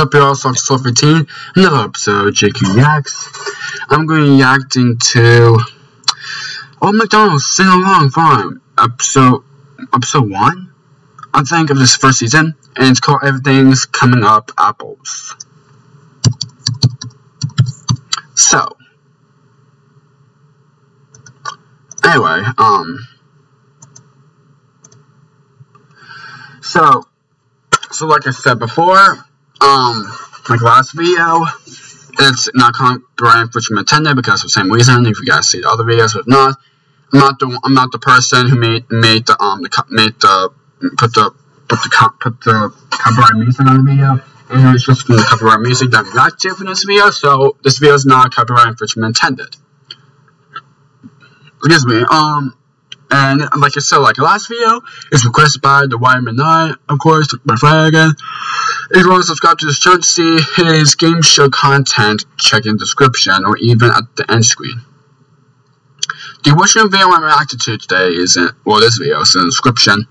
Up, y'all? Soft Soul 15. Another episode, Jakey Reacts. I'm going to be reacting to Old McDonald's Sing Along Farm, episode, episode 1, I think, of this first season. And it's called Everything's Coming Up Apples. So, anyway, um, so, so like I said before, um, like last video, it's not copyright infringement intended because of the same reason. If you guys see the other videos, if not, I'm not the I'm not the person who made made the um the made the put the put the put the copyright music on the video. And it's just from the copyright music that we got to for this video, so this video is not copyright infringement intended. Excuse me. Um, and like I said, like last video, it's requested by the Wyattman9, of course, my friend again. If you want to subscribe to this channel to see his game show content, check in description or even at the end screen. The original video I'm reacting to today is in, well, this video is in the description.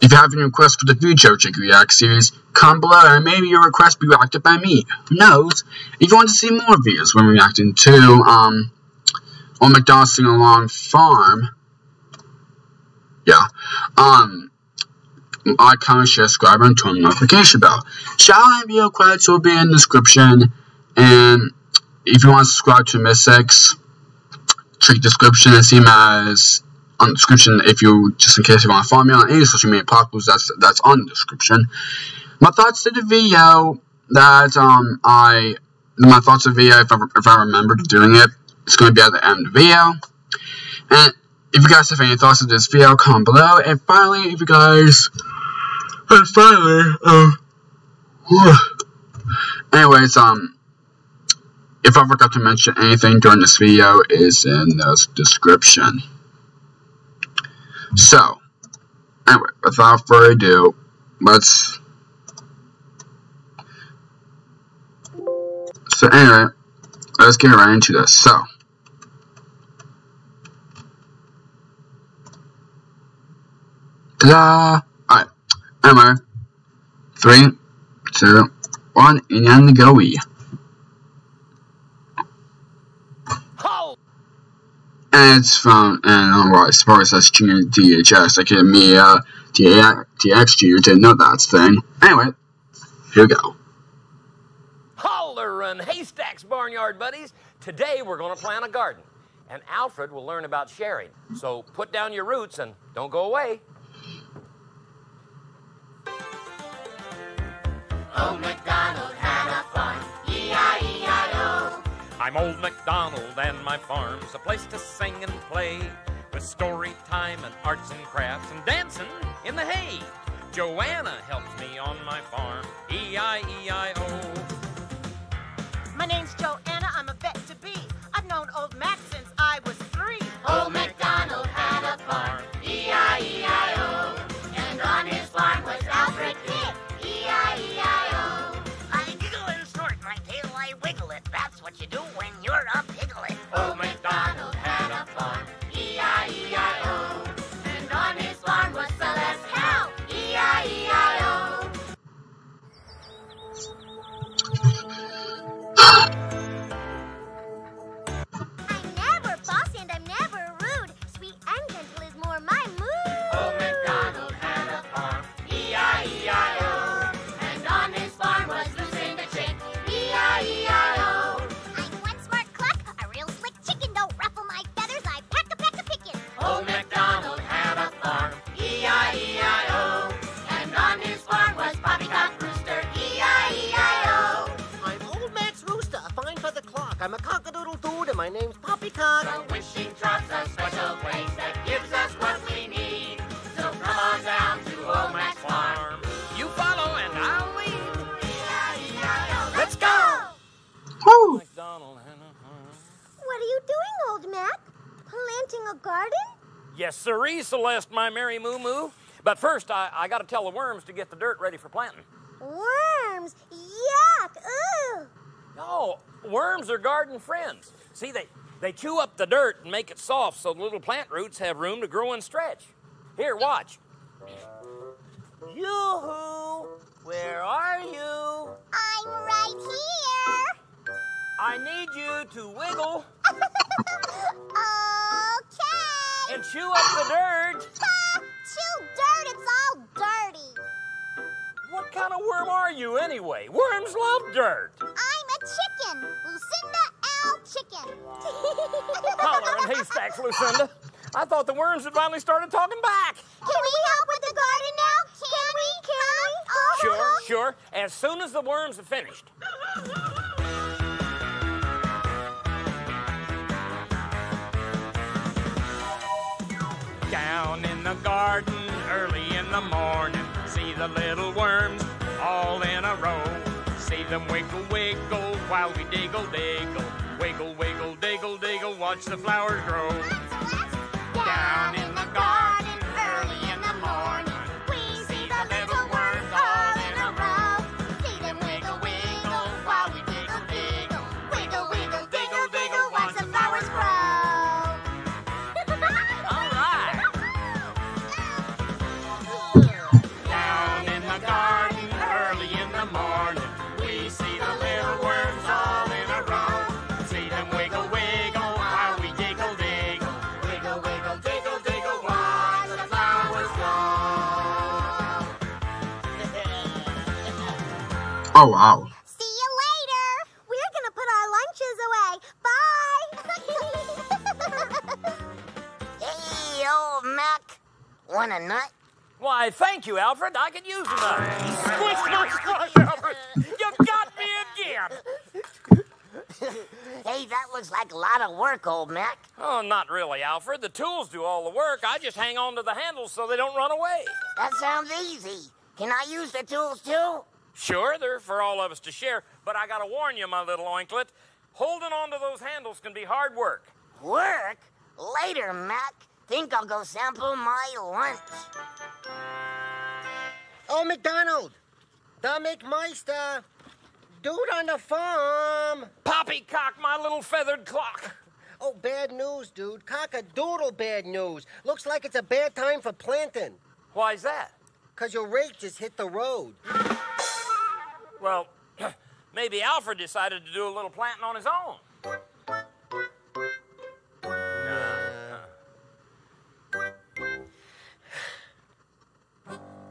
If you have any requests for the future Jake React series, comment below and maybe your request be reacted by me. Who knows? If you want to see more videos when reacting to, um, on McDonald's Sing Along Farm, yeah, um, like, comment, share, subscribe, and turn the notification bell. Shout out and video credits will be in the description, and if you want to subscribe to Mystics, check the description and see as on the description if you just in case you want to follow me on any social media platforms that's that's on the description. My thoughts to the video that um I my thoughts of video if I if I remember doing it it's going to be at the end of the video and if you guys have any thoughts of this video comment below and finally if you guys and finally um anyways um if I forgot to mention anything during this video is in the description. So, anyway, without further ado, let's... So anyway, let's get right into this. So, ta-da! Alright, anyway, three, two, one, and go and it's from and far as that's junior DHX, like me uh DX junior didn't know that's thing. Anyway, here we go. Holler haystacks, barnyard buddies. Today we're to plant a garden, and Alfred will learn about sharing. So put down your roots and don't go away. Oh, MacDonald had a farm, E-I-E-I-O. I'm old MacDonald and my farm's a place to sing and play with story time and arts and crafts and dancing in the hay. Joanna helps me on my farm, E-I-E-I-O. My name's Joanna, I'm a vet to be. I've known old Mac Yes, Celeste, my merry moo moo. But first, I, I got to tell the worms to get the dirt ready for planting. Worms. Yuck. Ugh. No, worms are garden friends. See, they, they chew up the dirt and make it soft so the little plant roots have room to grow and stretch. Here, watch. Yoo-hoo! Where are you? I'm right here. I need you to wiggle okay. Oh. And chew up the dirt. Chew dirt, it's all dirty. What kind of worm are you anyway? Worms love dirt. I'm a chicken. Lucinda L. Chicken. Holler and haystacks, Lucinda. I thought the worms had finally started talking back. Can we help with the garden now? Can we? Can we? Sure, uh-huh. sure. As soon as the worms have finished. Down in the garden early in the morning, see the little worms all in a row. See them wiggle, wiggle while we diggle, diggle. Wiggle, wiggle, diggle, diggle, watch the flowers grow. Down in Oh wow. See you later. We're gonna put our lunches away. Bye. Hey, old Mac. Want a nut? Why, thank you, Alfred. I could use a nut. Squish my squash, Alfred. You got me again. Hey, that looks like a lot of work, old Mac. Oh, not really, Alfred. The tools do all the work. I just hang on to the handles so they don't run away. That sounds easy. Can I use the tools too? Sure, they're for all of us to share, but I gotta warn you, my little oinklet. Holding on to those handles can be hard work. Work? Later, Mac. Think I'll go sample my lunch. Oh, McDonald! Dominic Meister! Dude on the farm! Poppycock, my little feathered clock. Oh, bad news, dude. Cock-a-doodle bad news. Looks like it's a bad time for planting. Why's that? Cause your rake just hit the road. Well, maybe Alfred decided to do a little planting on his own.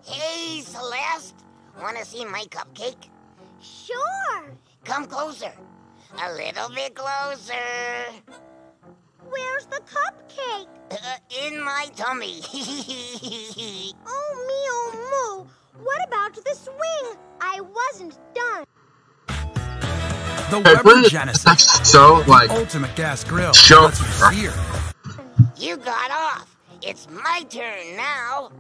Hey, Celeste. Want to see my cupcake? sure. Come closer. A little bit closer. Where's the cupcake? Uh, in my tummy. Oh, me, oh, moo. What about the swing? I wasn't done. The Hey, Weber really, Genesis, so like ultimate gas grill. Sure. lets you you got off. It's my turn now.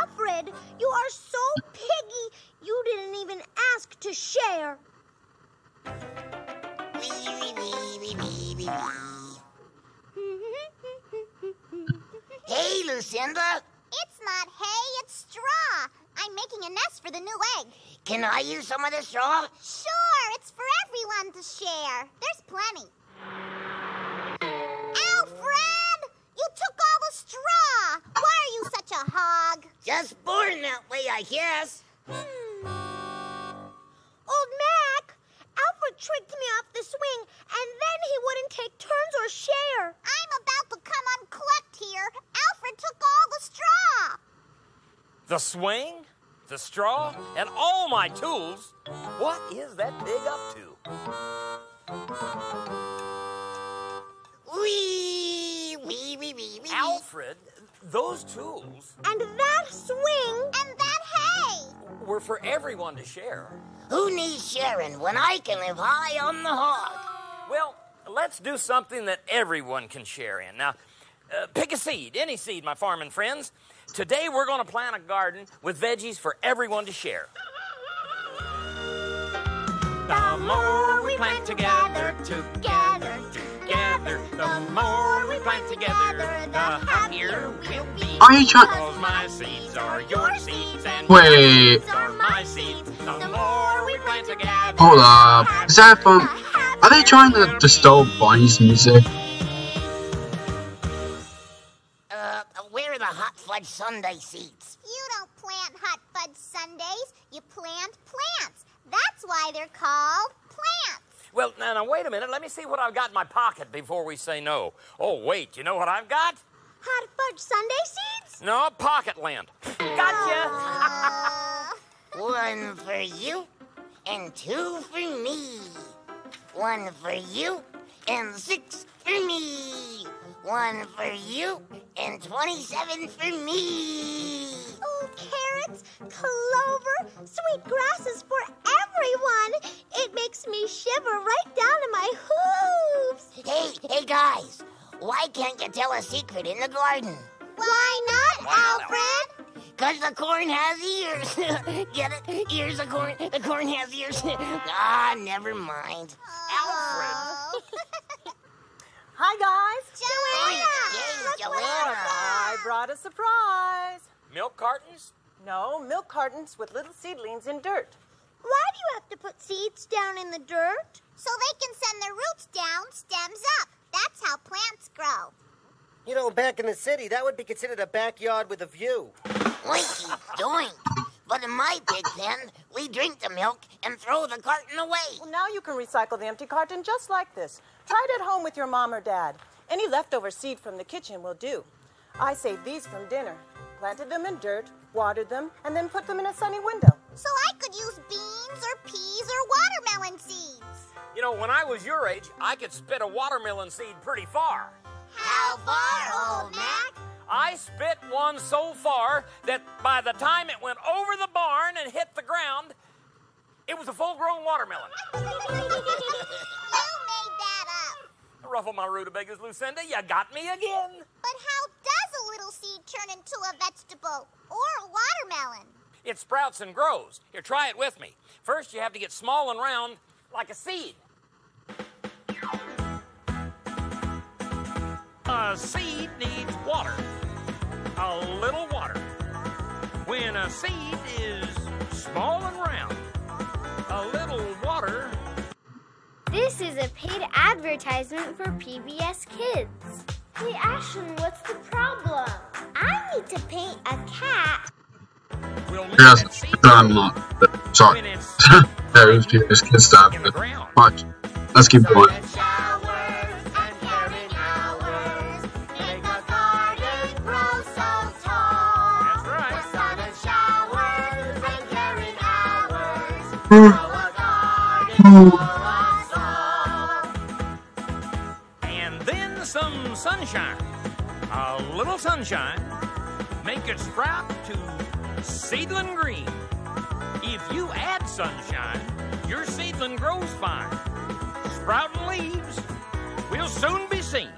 Alfred, you are so piggy, you didn't even ask to share. Hey, Lucinda. It's not hay, it's straw. I'm making a nest for the new egg. Can I use some of the straw? Sure, it's for everyone to share. There's plenty. Alfred! You took all the straw! Why are you such a hog? Just born that way, I guess. Hmm. Old Mac, Alfred tricked me off the swing, and then he wouldn't take turns or share. I'm about to come unclipped here. Alfred took all the straw. The swing, the straw, and all my tools. What is that pig up to? Wee, wee, wee, wee, wee. Alfred, those tools And that swing. And that hay. were for everyone to share. Who needs sharing when I can live high on the hog? Well, let's do something that everyone can share in. Now, uh, pick a seed, any seed, my farming friends. Today we're going to plant a garden with veggies for everyone to share. The more we plant together, together, together, the more we plant together, the happier we'll be. Are you trying? Because my seeds are your seeds and Wait. are my seeds. The more we plant together. Hold up. Is that from? Are they trying to distill Bonnie's music? Hot fudge sundae seeds? You don't plant hot fudge sundaes, you plant plants. That's why they're called plants. Well, now, now, wait a minute. Let me see what I've got in my pocket before we say no. Oh, wait. You know what I've got? Hot fudge sundae seeds? No, pocket land. Gotcha. One for you, and two for me. One for you, and six for me. One for you, and 27 for me. oh, carrots, clover, sweet grasses for everyone. It makes me shiver right down to my hooves. Hey, hey guys, why can't you tell a secret in the garden? Why not, Alfred? Cause the corn has ears. Get it? Ears of corn. The corn has ears. ah, never mind. Alfred. Hi, guys. Hey, Joanna! Joanna. I brought a surprise. Milk cartons? No, milk cartons with little seedlings in dirt. Why do you have to put seeds down in the dirt? So they can send their roots down, stems up. That's how plants grow. You know, back in the city, that would be considered a backyard with a view. Oinky doink. But in my big pen, we drink the milk and throw the carton away. Well, now you can recycle the empty carton just like this. Try it at home with your mom or dad. Any leftover seed from the kitchen will do. I saved these from dinner. Planted them in dirt, watered them, and then put them in a sunny window. So I could use beans or peas or watermelon seeds. You know, when I was your age, I could spit a watermelon seed pretty far. How far, old Mac? I spit one so far that by the time it went over the barn and hit the ground, it was a full grown watermelon. you made that up. Ruffle my rutabagas, Lucinda. You got me again. But how does a little seed turn into a vegetable or a watermelon? It sprouts and grows. Here, try it with me. First, you have to get small and round like a seed. A seed needs water. A little water. When a seed is small and round, a little water. This is a paid advertisement for PBS Kids. Hey, Ashton, what's the problem? I need to paint a cat. will Yes, that I'm not. Sorry. when it's there is people's kid stuff. But watch. Let's keep going. And then some sunshine. A little sunshine. Make it sprout to seedling green. If you add sunshine, your seedling grows fine. Sprouting leaves will soon be seen.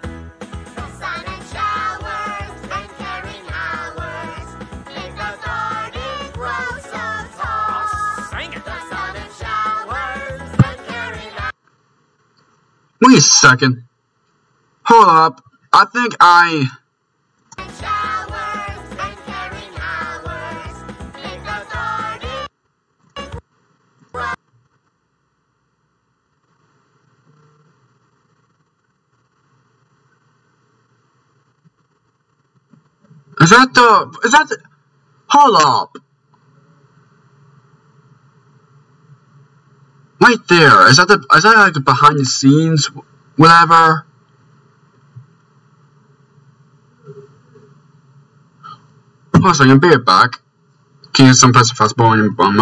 Wait a second. Hold up. I think I. Is that the? Is that the? Hold up. Right there. Is that the? Is that like the behind the scenes, whatever? On a second. Be right back. Can you some press the fastball in your bum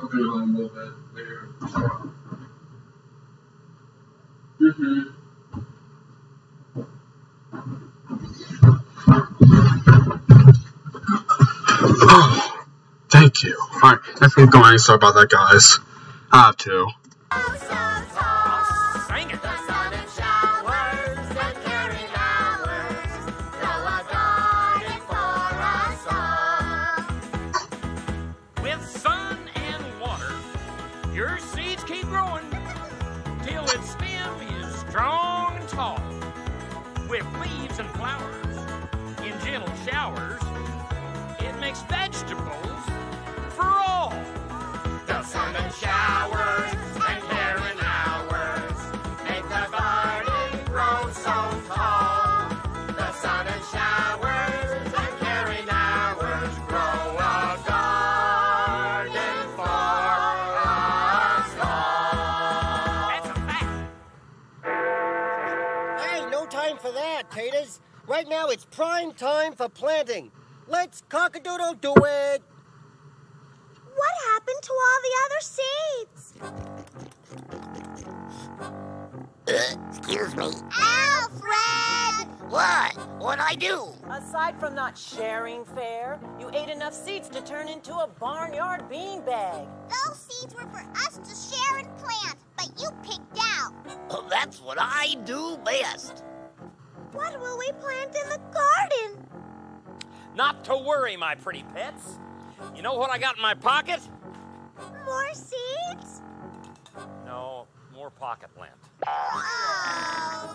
I'll a little bit. Mm-hmm. Oh, thank you. Alright, definitely going sorry about that, guys. I have to. Your seeds keep growing till its stem is strong and tall. With leaves and flowers in gentle showers, it makes vegetables for all. The sun and showers now it's prime time for planting. Let's cockadoodle do it. What happened to all the other seeds? Excuse me. Alfred! What? What'd I do? Aside from not sharing fair, you ate enough seeds to turn into a barnyard beanbag. Those seeds were for us to share and plant, but you picked out. Well, that's what I do best. What will we plant in the garden? Not to worry, my pretty pets. You know what I got in my pocket? More seeds? No, more pocket lint. Oh.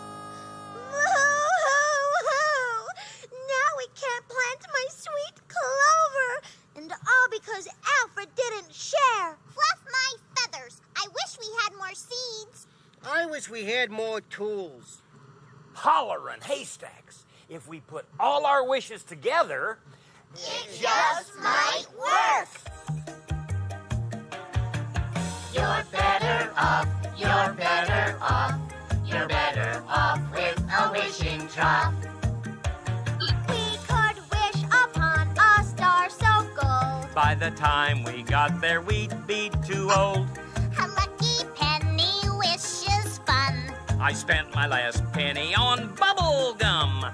Boo-hoo-hoo. Now we can't plant my sweet clover. And all because Alfred didn't share. Fluff my feathers. I wish we had more seeds. I wish we had more tools. Hollering haystacks. If we put all our wishes together, It just might work. You're better off, you're better off, you're better off with a wishing trough. We could wish upon a star so gold. by the time we got there, we'd be too old. I spent my last penny on bubble gum.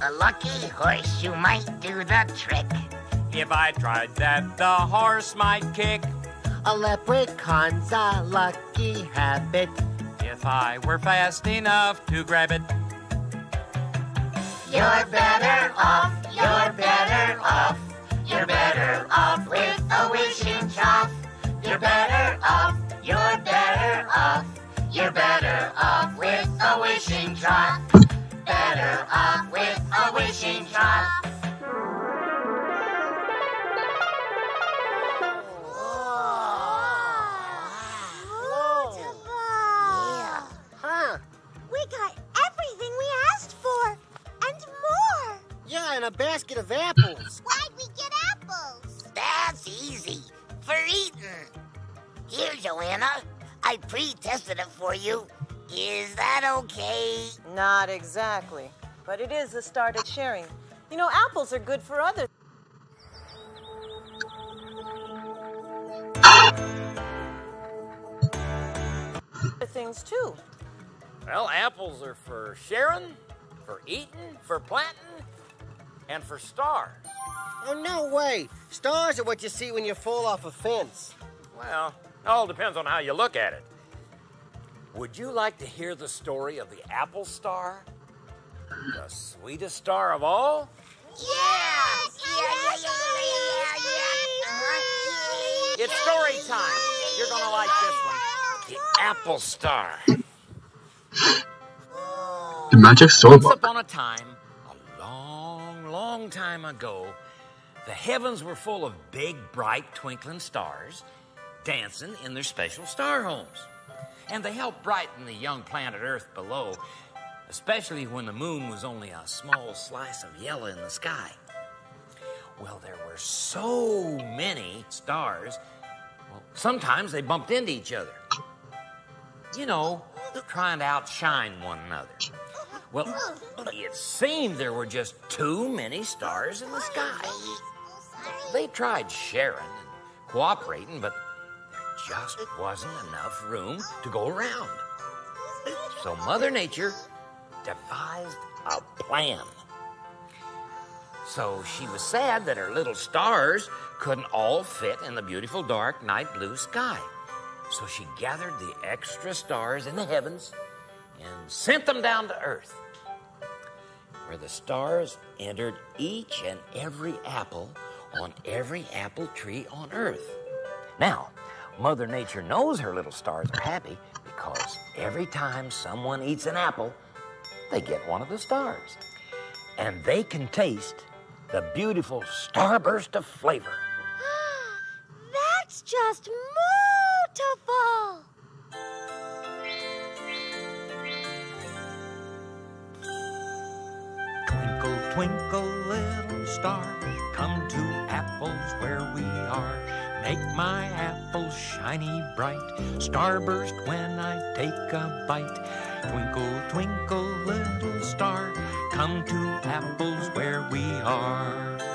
A lucky horse, you might do the trick. If I tried that, the horse might kick. A leprechaun's a lucky habit. If I were fast enough to grab it, You're better off, you're better off, you're better off with a wishing trough. You're better off, you're better off, you're better off with a wishing trough. Better off with a wishing trough. Beautiful. Huh? We got everything we asked for and more. Yeah, and a basket of apples. Why'd we get apples? That's easy. For eating. Here, Joanna. I pre-tested it for you. Is that okay? Not exactly, but it is a start at sharing. You know, apples are good for other things too. well, apples are for sharing, for eating, for planting, and for stars. Oh, no way. Stars are what you see when you fall off a fence. Well, all depends on how you look at it. Would you like to hear the story of the apple star? The sweetest star of all? Yes! Yeah, yeah, yeah, yeah, yeah, yeah. It's story time. You're gonna like this one. The apple star. The magic sword Once upon a time, a long, long time ago, the heavens were full of big, bright, twinkling stars dancing in their special star homes. And they helped brighten the young planet Earth below, especially when the moon was only a small slice of yellow in the sky. Well, there were so many stars, well, sometimes they bumped into each other. You know, trying to outshine one another. Well, it seemed there were just too many stars in the sky. They tried sharing and cooperating, but just wasn't enough room to go around. So Mother Nature devised a plan. So she was sad that her little stars couldn't all fit in the beautiful dark night blue sky. So she gathered the extra stars in the heavens and sent them down to earth, where the stars entered each and every apple on every apple tree on earth. Now, Mother Nature knows her little stars are happy because every time someone eats an apple, they get one of the stars. And they can taste the beautiful starburst of flavor. That's just beautiful. Twinkle, twinkle, little star, come to apples where we are. Make my apples shiny bright, starburst when I take a bite. Twinkle, twinkle, little star, come to apples where we are.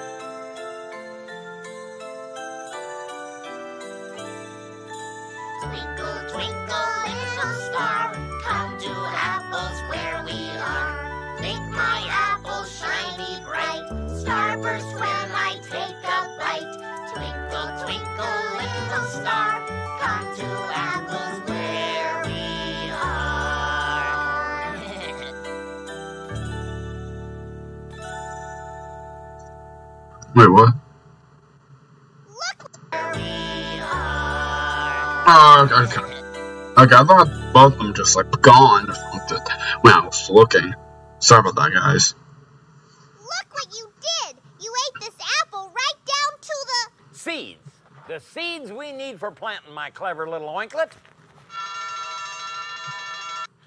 Wait, what? We are. Oh, okay. Okay, I thought both of them just like gone when I was looking. Sorry about that, guys. Look what you did. You ate this apple right down to the. Seeds. The seeds we need for planting my clever little oinklet.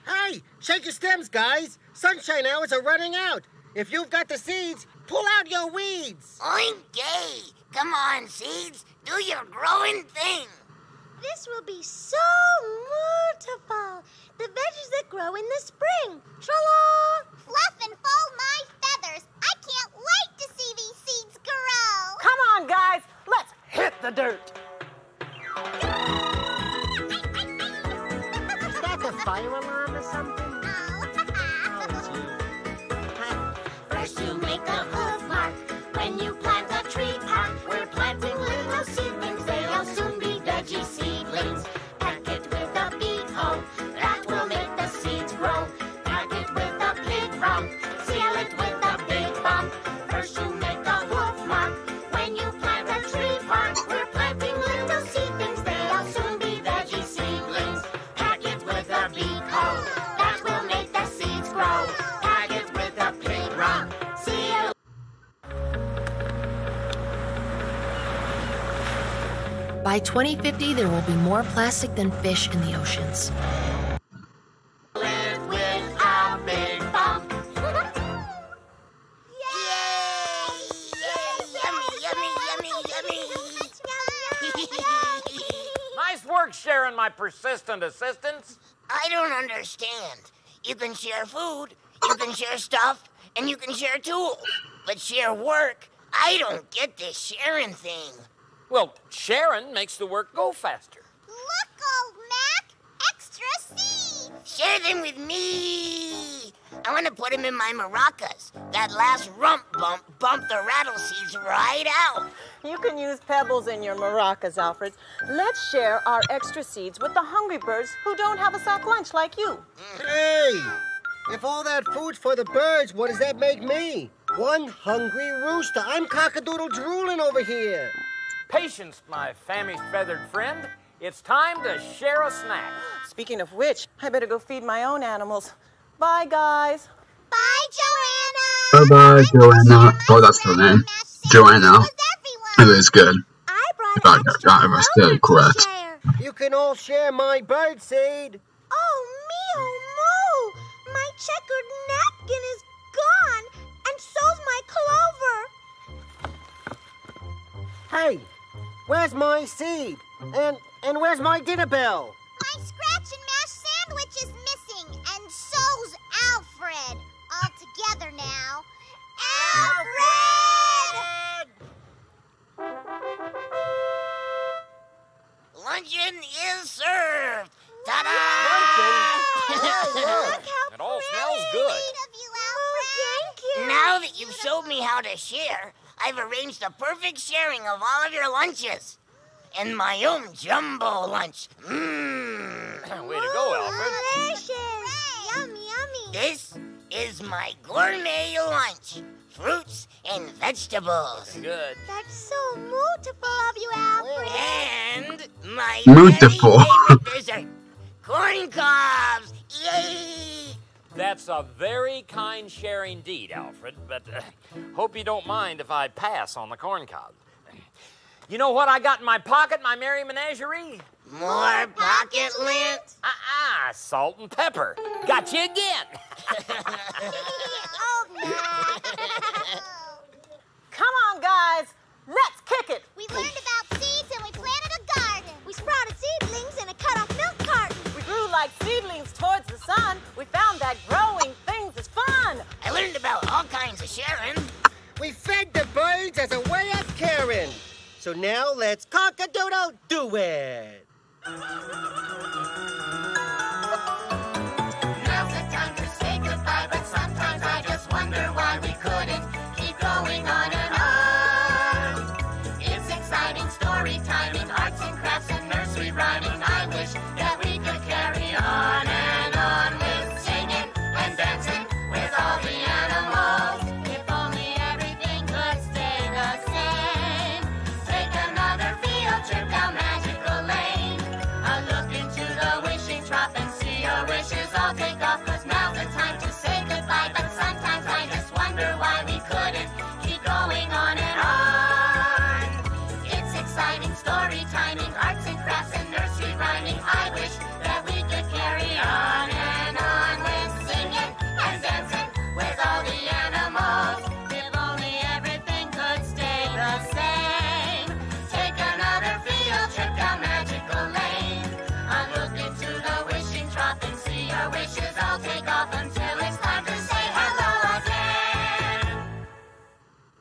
Hey, shake your stems, guys. Sunshine hours are running out. If you've got the seeds, pull out your weeds. Oinkay! Come on, seeds. Do your growing thing. This will be so beautiful. The veggies that grow in the spring. Tra-la! Fluff and fold my feathers. I can't wait to see these seeds grow. Come on, guys. Let's hit the dirt. Is that the fire alarm or something? You By 2050, there will be more plastic than fish in the oceans. it with a big bump. Yay! Yay! Yummy, yummy, yummy, yummy. Nice work sharing my persistent assistance. I don't understand. You can share food, you can share stuff, and you can share tools. But share work, I don't get this sharing thing. Well, Sharon makes the work go faster. Look, old Mac. Extra seeds. Share them with me. I want to put them in my maracas. That last rump bump bumped the rattle seeds right out. You can use pebbles in your maracas, Alfred. Let's share our extra seeds with the hungry birds who don't have a sack lunch like you. Hey! If all that food's for the birds, what does that make me? One hungry rooster. I'm cockadoodle drooling over here. Patience, my famished feathered friend. It's time to share a snack. Speaking of which, I better go feed my own animals. Bye, guys. Bye, Bye Joanna. bye, bye Joanna. Oh, that's her name. Joanna. It is good. I brought If I got that, I was still correct. You can all share my bird seed. Oh, me, oh, moo! My checkered napkin is gone, and so's my clover. Hey, Where's my seed? And and where's my dinner bell? My scratch and mash sandwich is missing, and so's Alfred. All together now. Alfred! Luncheon is served. Ta-da! Look Wow! it all smells good. Oh, you, now that you've showed me how to share, I've arranged a perfect sharing of all of your lunches. And my own jumbo lunch. Mmm. Way to go, mmm, Alfred. Delicious. Yummy, yummy. This is my gourmet lunch. Fruits and vegetables. Good. That's so beautiful of you, Alfred. And my Beautiful. very favorite dessert. Corn cobs. Yay! That's a very kind share indeed, Alfred, but uh, hope you don't mind if I pass on the corn cob. You know what I got in my pocket, my merry menagerie? More pocket lint? Ah, salt and pepper. Got you again. oh, no. Now let's cock-a-doodle do it. Take off.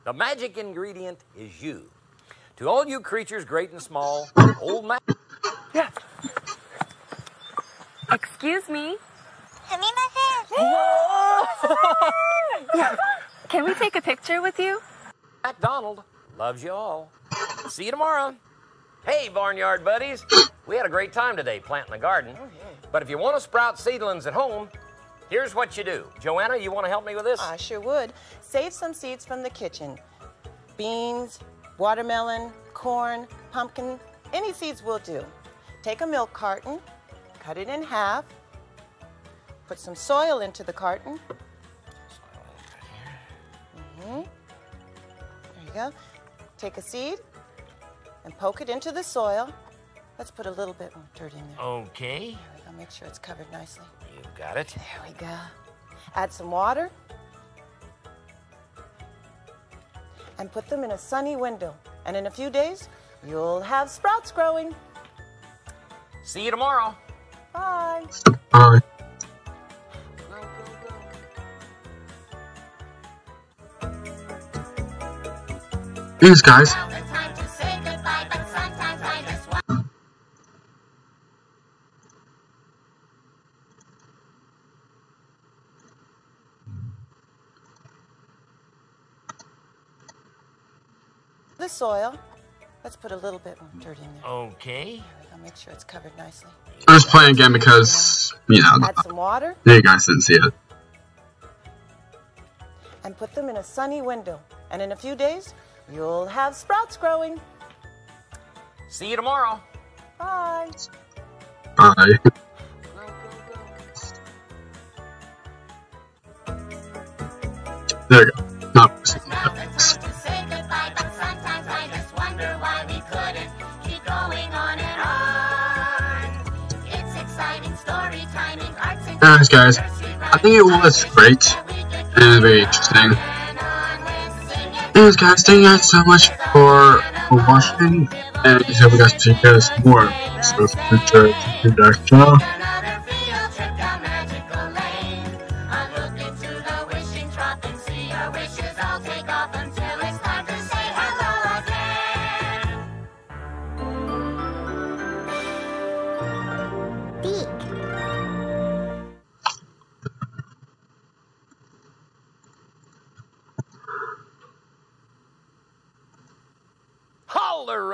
The magic ingredient is you. To all you creatures, great and small, old man. Yeah. Excuse me. Give me. Can we take a picture with you? MacDonald loves you all. See you tomorrow. Hey, barnyard buddies. We had a great time today planting the garden. Oh, but if you want to sprout seedlings at home, here's what you do. Joanna, you want to help me with this? I sure would. Save some seeds from the kitchen. Beans, watermelon, corn, pumpkin, any seeds will do. Take a milk carton, cut it in half, put some soil into the carton. Mm-hmm. There you go. Take a seed and poke it into the soil. Let's put a little bit of dirt in there. Okay, There we go. Make sure it's covered nicely. You got it. There we go. Add some water. And put them in a sunny window. And in a few days, you'll have sprouts growing. See you tomorrow. Bye. Bye. Thanks, guys. Soil. Let's put a little bit of dirt in there. Okay. There we go. Make sure it's covered nicely. I'm just playing again because, you know, Add some water you guys didn't see it. and put them in a sunny window. And in a few days, you'll have sprouts growing. See you tomorrow. Bye. Bye. There we go. Not Anyways, guys, I think it was great and very interesting. Anyways, guys, thank you guys so much for, for watching, and I hope you guys see us more. So, future, future, channel.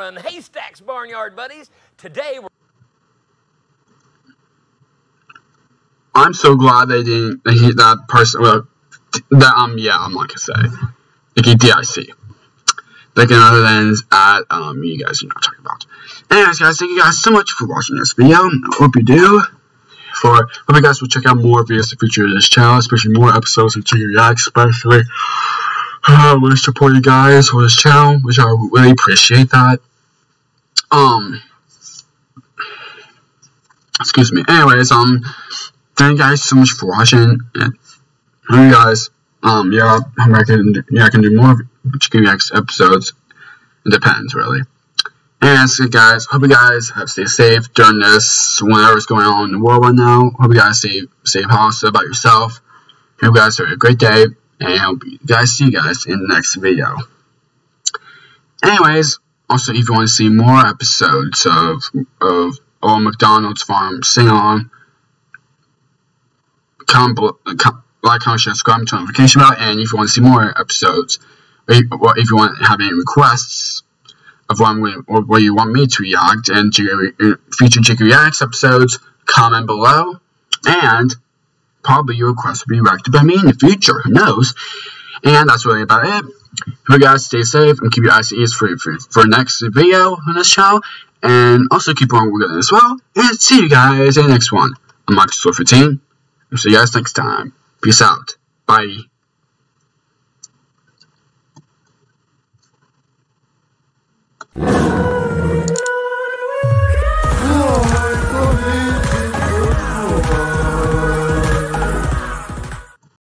And Haystacks Barnyard Buddies. Today we're I'm so glad they didn't he that person well that um yeah I'm not gonna say like DIC like in other lens at um you guys you know talking about. Anyways guys thank you guys so much for watching this video. I hope you do. For hope you guys will check out more videos to feature this channel, especially more episodes of Jakey React, especially. Uh, to support you guys for this channel, which I really appreciate that. Um, excuse me. Anyways, um, thank you guys so much for watching. And you guys, um, yeah, I'm can, yeah, I can do more Jakey Reacts episodes. It depends, really. And so guys, hope you guys have stayed safe during this, whatever's going on in the world right now. Hope you guys stay safe also about yourself. Hope you guys have a great day, and I hope you guys see you guys in the next video. Anyways, also if you want to see more episodes of of Old McDonald's Farm Sing On, like, comment, share, subscribe to notification bell, and if you want to see more episodes, or if you want to have any requests of what, I'm, or what you want me to react and to uh, future Jakey Reacts episodes, comment below, and probably your request will be reacted by me in the future, who knows. And that's really about it. Hope you guys stay safe and keep your eyes and ears for, for, for next video on this channel. And also keep on working as well. And see you guys in the next one. I'm Michael 15. And see you guys next time. Peace out. Bye. you